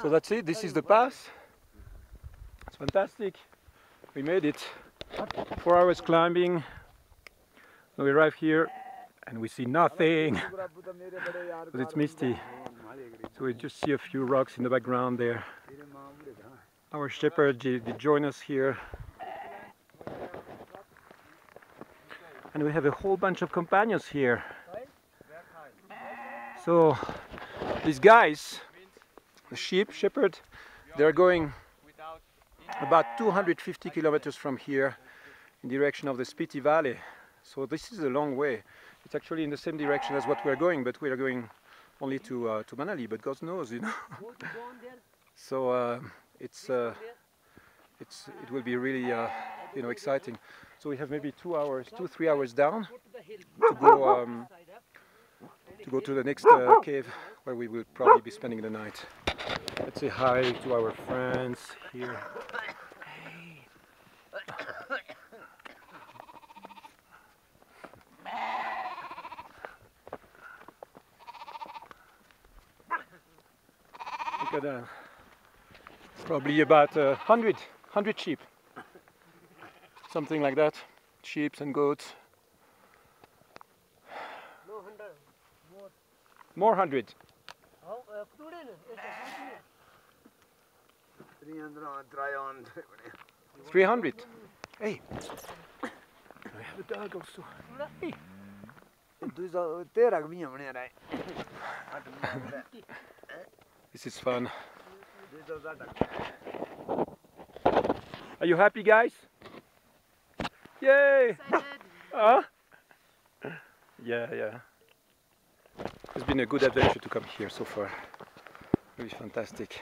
So that's it. This is the pass. It's fantastic. We made it. Four hours climbing. We arrive here and we see nothing because it's misty. So we just see a few rocks in the background there. Our shepherd did join us here. And we have a whole bunch of companions here. So these guys, the sheep shepherd, they're going about 250 kilometers from here in direction of the Spiti Valley. So this is a long way. It's actually in the same direction as what we're going, but we are going only to uh, to Manali. But God knows, you know. so uh, it's uh, it's it will be really uh, you know exciting. So we have maybe two hours, two three hours down to go um, to go to the next uh, cave where we will probably be spending the night. Let's say hi to our friends here. Look at that. Uh, probably about uh, hundred, hundred sheep. Something like that. Sheep and goats. More hundred. 300. Hey. I have a dog also. Hey. This is fun. Are you happy, guys? Yay! Huh? Yeah, yeah. It's been a good adventure to come here so far. It was fantastic.